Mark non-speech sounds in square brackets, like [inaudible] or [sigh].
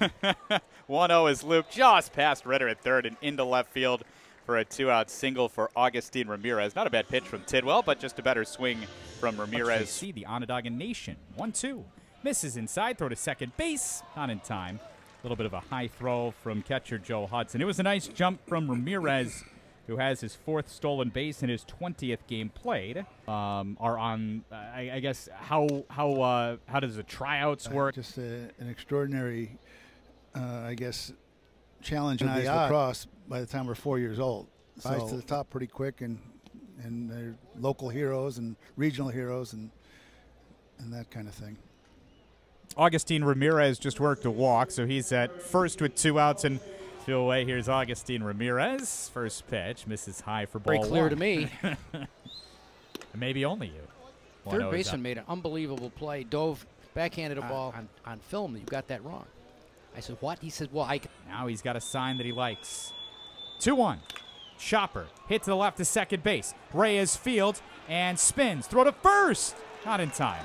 [laughs] 1-0 is Luke just past Ritter at third and into left field for a two-out single for Agustín Ramirez. Not a bad pitch from Tidwell, but just a better swing from Ramirez. See the Onondaga Nation. 1-2. Misses inside, throw to second base. Not in time. A little bit of a high throw from catcher Joe Hudson. It was a nice jump from Ramirez, who has his fourth stolen base in his 20th game played. Um, are on, uh, I, I, guess, how how uh, how does the tryouts work? Uh, just a, an extraordinary, uh, I guess, challenge in lacrosse by the time we're four years old. Rise so, to the top pretty quick, and and they're local heroes and regional heroes and and that kind of thing. Agustín Ramirez just worked a walk, so he's at first with two outs and two away. Here's Agustín Ramirez. First pitch misses high for ball Very clear one. to me. [laughs] [laughs] Maybe only you. Third oh baseman made an unbelievable play. Dove, backhanded a ball on, on film. You got that wrong. I said, what? He said, well, I. Now he's got a sign that he likes. 2 1. Chopper hit to the left to second base. Reyes fields and spins. Throw to first. Not in time.